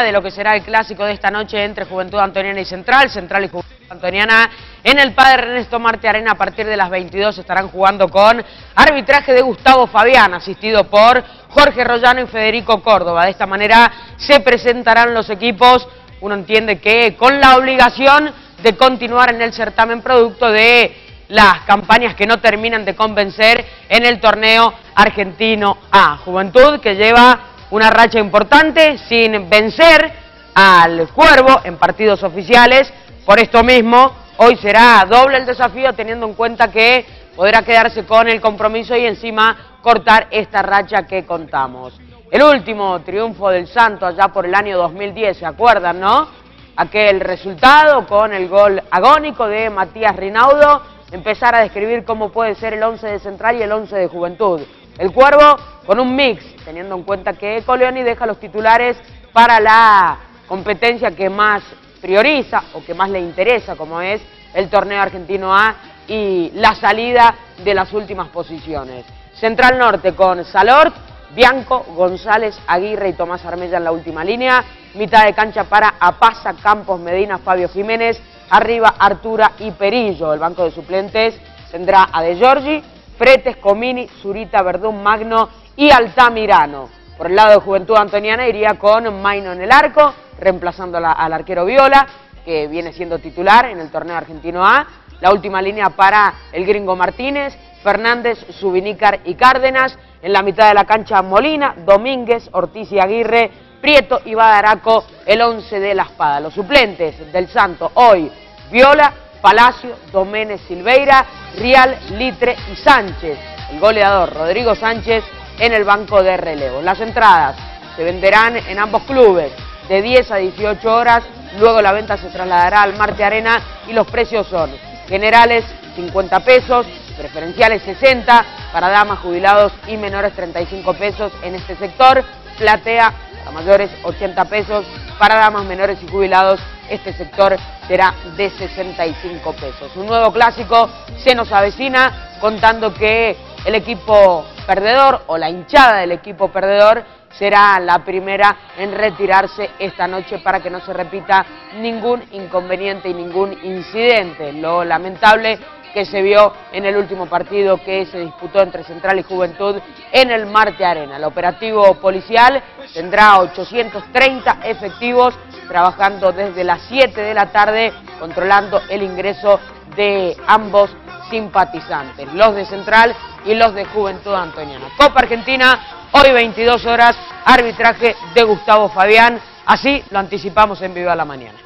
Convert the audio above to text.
de lo que será el clásico de esta noche entre Juventud Antoniana y Central, Central y Juventud Antoniana en el Padre Ernesto Marte Arena a partir de las 22 estarán jugando con arbitraje de Gustavo Fabián, asistido por Jorge Rollano y Federico Córdoba. De esta manera se presentarán los equipos, uno entiende que con la obligación de continuar en el certamen producto de las campañas que no terminan de convencer en el torneo argentino A. Juventud que lleva una racha importante sin vencer al Cuervo en partidos oficiales. Por esto mismo, hoy será doble el desafío teniendo en cuenta que podrá quedarse con el compromiso y encima cortar esta racha que contamos. El último triunfo del Santo allá por el año 2010, ¿se acuerdan, no? Aquel resultado con el gol agónico de Matías Rinaudo, empezar a describir cómo puede ser el 11 de Central y el 11 de Juventud. El Cuervo con un mix, teniendo en cuenta que Coleoni deja los titulares para la competencia que más prioriza o que más le interesa, como es el torneo argentino A y la salida de las últimas posiciones. Central Norte con Salort, Bianco, González, Aguirre y Tomás Armella en la última línea. Mitad de cancha para Apaza, Campos, Medina, Fabio Jiménez. Arriba Artura y Perillo. El banco de suplentes tendrá a De Giorgi, Fretes, Comini, Zurita, Verdún, Magno y Altamirano. Por el lado de Juventud Antoniana iría con Maino en el arco, reemplazando al arquero Viola, que viene siendo titular en el torneo argentino A. La última línea para el gringo Martínez, Fernández, Subinícar y Cárdenas. En la mitad de la cancha Molina, Domínguez, Ortiz y Aguirre, Prieto y Badaraco, el 11 de la espada. Los suplentes del Santo hoy, Viola, Palacio, Doménez Silveira, Rial, Litre y Sánchez. El goleador Rodrigo Sánchez en el banco de relevo. Las entradas se venderán en ambos clubes de 10 a 18 horas, luego la venta se trasladará al Marte Arena y los precios son generales 50 pesos, preferenciales 60, para damas, jubilados y menores 35 pesos en este sector, platea para mayores 80 pesos, para damas, menores y jubilados este sector será de 65 pesos. Un nuevo clásico se nos avecina contando que el equipo perdedor o la hinchada del equipo perdedor será la primera en retirarse esta noche para que no se repita ningún inconveniente y ningún incidente. Lo lamentable que se vio en el último partido que se disputó entre Central y Juventud en el Marte Arena. El operativo policial tendrá 830 efectivos trabajando desde las 7 de la tarde controlando el ingreso de ambos simpatizantes, los de Central y los de Juventud Antoniana. Copa Argentina, hoy 22 horas, arbitraje de Gustavo Fabián, así lo anticipamos en Viva la Mañana.